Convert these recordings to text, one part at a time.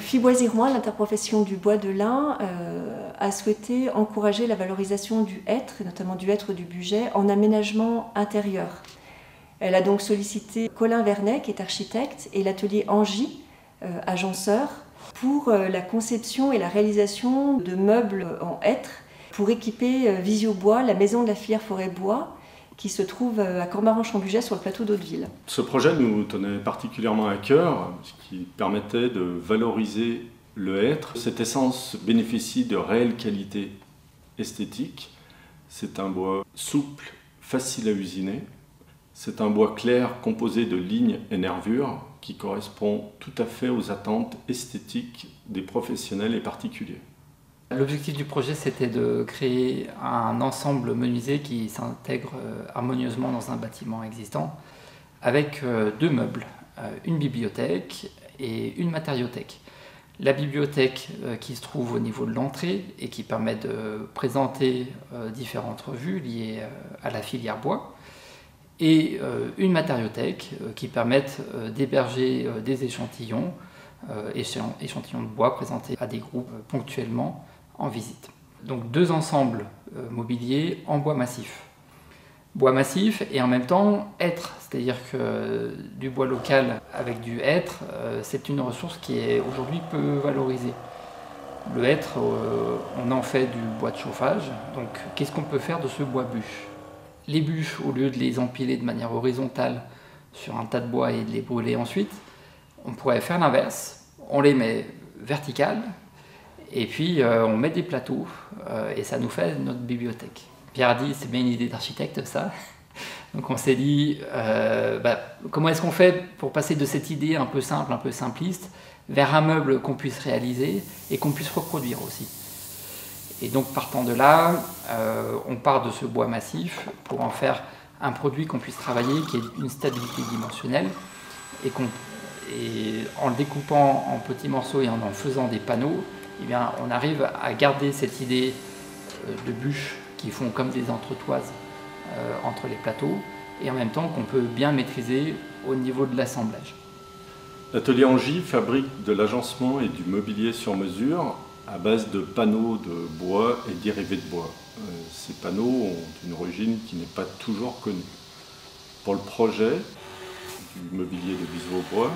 Fiboisiroin, l'interprofession du bois de lin, euh, a souhaité encourager la valorisation du hêtre, et notamment du hêtre du budget, en aménagement intérieur. Elle a donc sollicité Colin Vernet, qui est architecte, et l'atelier Angie, euh, agenceur, pour euh, la conception et la réalisation de meubles en hêtre pour équiper Visiobois, la maison de la filière forêt bois, qui se trouve à Cormaran-Champ-Buget sur le plateau d'Hauteville. Ce projet nous tenait particulièrement à cœur, ce qui permettait de valoriser le hêtre. Cette essence bénéficie de réelles qualités esthétiques. C'est un bois souple, facile à usiner. C'est un bois clair composé de lignes et nervures qui correspond tout à fait aux attentes esthétiques des professionnels et particuliers. L'objectif du projet, c'était de créer un ensemble menuisé qui s'intègre euh, harmonieusement dans un bâtiment existant, avec euh, deux meubles, euh, une bibliothèque et une matériothèque. La bibliothèque qui se trouve au niveau de l'entrée et qui permet de présenter différentes revues liées à la filière bois, et une matériothèque qui permettent d'héberger des échantillons, échantillons de bois présentés à des groupes ponctuellement en visite. Donc deux ensembles euh, mobiliers en bois massif. Bois massif et en même temps hêtre, c'est-à-dire que du bois local avec du hêtre, euh, c'est une ressource qui est aujourd'hui peu valorisée. Le hêtre, euh, on en fait du bois de chauffage, donc qu'est-ce qu'on peut faire de ce bois bûche? Les bûches, au lieu de les empiler de manière horizontale sur un tas de bois et de les brûler ensuite, on pourrait faire l'inverse, on les met verticales, et puis euh, on met des plateaux euh, et ça nous fait notre bibliothèque. Pierre a dit c'est bien une idée d'architecte ça. Donc on s'est dit euh, bah, comment est-ce qu'on fait pour passer de cette idée un peu simple, un peu simpliste, vers un meuble qu'on puisse réaliser et qu'on puisse reproduire aussi. Et donc partant de là, on part de ce bois massif pour en faire un produit qu'on puisse travailler, qui ait une stabilité dimensionnelle, et, et en le découpant en petits morceaux et en en faisant des panneaux, eh on arrive à garder cette idée euh, de bûches qui font comme des entretoises euh, entre les plateaux et en même temps qu'on peut bien maîtriser au niveau de l'assemblage. L'atelier Angie fabrique de l'agencement et du mobilier sur mesure à base de panneaux de bois et dérivés de bois. Euh, ces panneaux ont une origine qui n'est pas toujours connue. Pour le projet du mobilier de Bisou bois,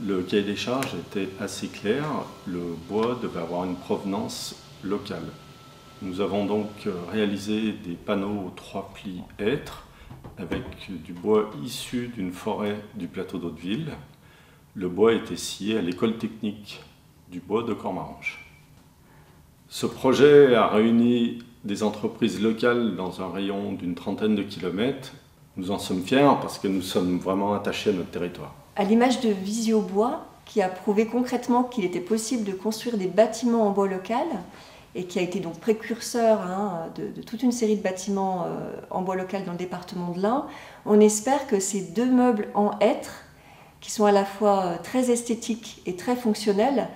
le cahier des charges était assez clair, le bois devait avoir une provenance locale. Nous avons donc réalisé des panneaux trois plis hêtres avec du bois issu d'une forêt du plateau d'Hauteville. Le bois était scié à l'école technique du bois de Cormaranche. Ce projet a réuni des entreprises locales dans un rayon d'une trentaine de kilomètres. Nous en sommes fiers parce que nous sommes vraiment attachés à notre territoire à l'image de Visiobois, qui a prouvé concrètement qu'il était possible de construire des bâtiments en bois local et qui a été donc précurseur hein, de, toute une série de bâtiments euh, en bois local dans le département de l'Ain, on espère que ces deux meubles en hêtre, qui sont à la fois euh, très esthétiques et très fonctionnels,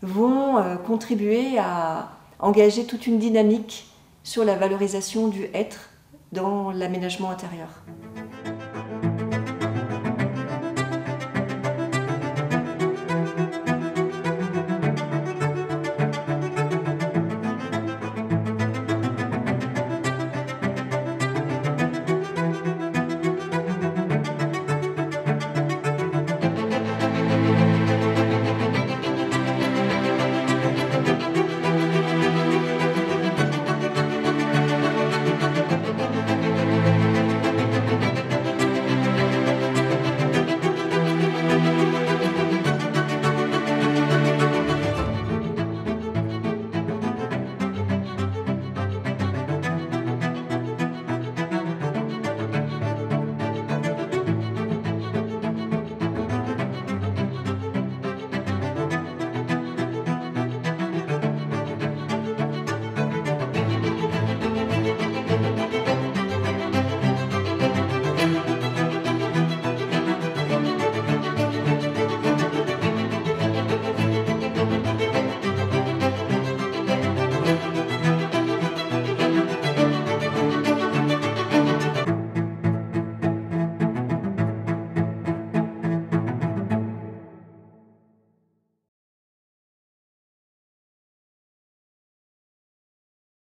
vont euh, contribuer à engager toute une dynamique sur la valorisation du hêtre dans l'aménagement intérieur.